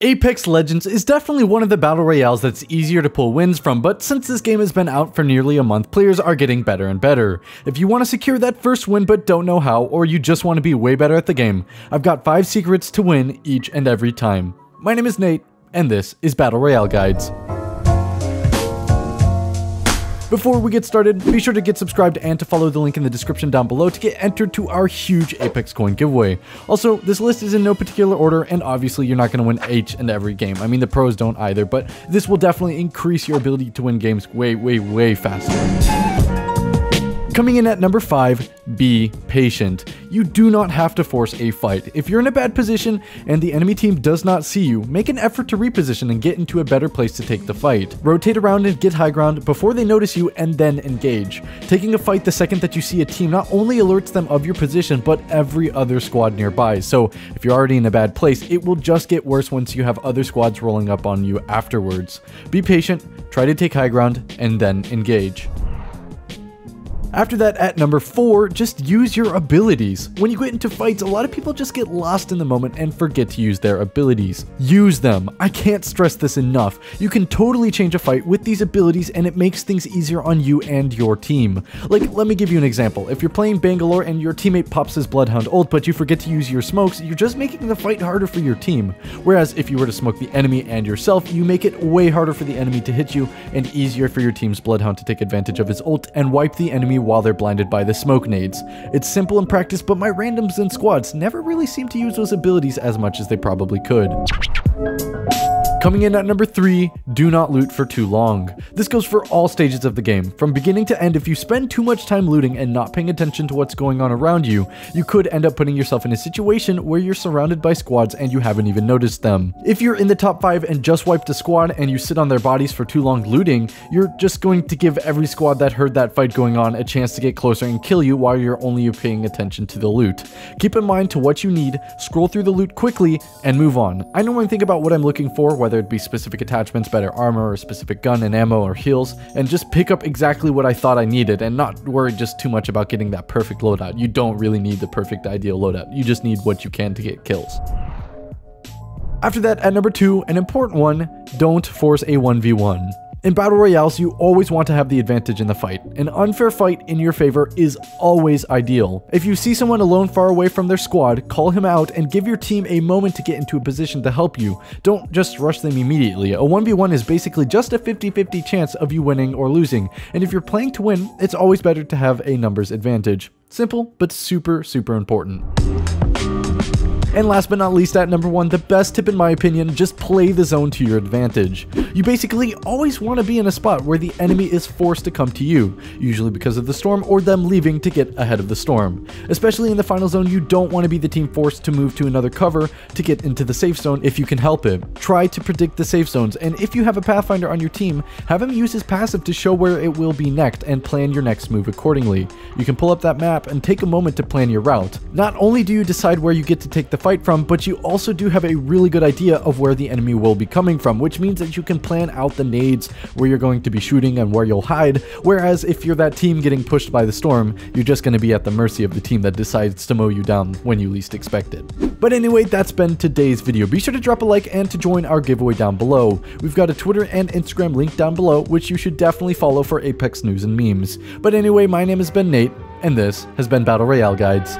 Apex Legends is definitely one of the battle royales that's easier to pull wins from, but since this game has been out for nearly a month, players are getting better and better. If you want to secure that first win but don't know how, or you just want to be way better at the game, I've got 5 secrets to win each and every time. My name is Nate, and this is Battle Royale Guides. Before we get started, be sure to get subscribed and to follow the link in the description down below to get entered to our huge Apex coin giveaway. Also, this list is in no particular order, and obviously you're not going to win each and every game. I mean, the pros don't either, but this will definitely increase your ability to win games way, way, way faster. Coming in at number 5, be patient. You do not have to force a fight. If you're in a bad position and the enemy team does not see you, make an effort to reposition and get into a better place to take the fight. Rotate around and get high ground before they notice you and then engage. Taking a fight the second that you see a team not only alerts them of your position, but every other squad nearby. So if you're already in a bad place, it will just get worse once you have other squads rolling up on you afterwards. Be patient, try to take high ground, and then engage. After that, at number 4, just use your abilities. When you get into fights, a lot of people just get lost in the moment and forget to use their abilities. Use them. I can't stress this enough. You can totally change a fight with these abilities and it makes things easier on you and your team. Like, let me give you an example. If you're playing Bangalore and your teammate pops his Bloodhound ult but you forget to use your smokes, you're just making the fight harder for your team. Whereas if you were to smoke the enemy and yourself, you make it way harder for the enemy to hit you and easier for your team's Bloodhound to take advantage of his ult and wipe the enemy while they're blinded by the smoke nades. It's simple in practice, but my randoms and squads never really seem to use those abilities as much as they probably could. Coming in at number 3, do not loot for too long. This goes for all stages of the game. From beginning to end, if you spend too much time looting and not paying attention to what's going on around you, you could end up putting yourself in a situation where you're surrounded by squads and you haven't even noticed them. If you're in the top 5 and just wiped a squad and you sit on their bodies for too long looting, you're just going to give every squad that heard that fight going on a chance to get closer and kill you while you're only paying attention to the loot. Keep in mind to what you need, scroll through the loot quickly, and move on. I normally think about what I'm looking for, whether it be specific attachments, better armor, or specific gun and ammo or heals, and just pick up exactly what I thought I needed and not worry just too much about getting that perfect loadout. You don't really need the perfect ideal loadout. You just need what you can to get kills. After that, at number 2, an important one, don't force a 1v1. In battle royales, you always want to have the advantage in the fight. An unfair fight in your favor is always ideal. If you see someone alone far away from their squad, call him out and give your team a moment to get into a position to help you. Don't just rush them immediately. A 1v1 is basically just a 50-50 chance of you winning or losing, and if you're playing to win, it's always better to have a numbers advantage. Simple, but super, super important. And last but not least at number one, the best tip in my opinion, just play the zone to your advantage. You basically always want to be in a spot where the enemy is forced to come to you, usually because of the storm or them leaving to get ahead of the storm. Especially in the final zone, you don't want to be the team forced to move to another cover to get into the safe zone if you can help it. Try to predict the safe zones, and if you have a Pathfinder on your team, have him use his passive to show where it will be next and plan your next move accordingly. You can pull up that map and take a moment to plan your route. Not only do you decide where you get to take the fight from, but you also do have a really good idea of where the enemy will be coming from, which means that you can plan out the nades where you're going to be shooting and where you'll hide, whereas if you're that team getting pushed by the storm, you're just going to be at the mercy of the team that decides to mow you down when you least expect it. But anyway, that's been today's video. Be sure to drop a like and to join our giveaway down below. We've got a Twitter and Instagram link down below, which you should definitely follow for Apex news and memes. But anyway, my name has been Nate, and this has been Battle Royale Guides.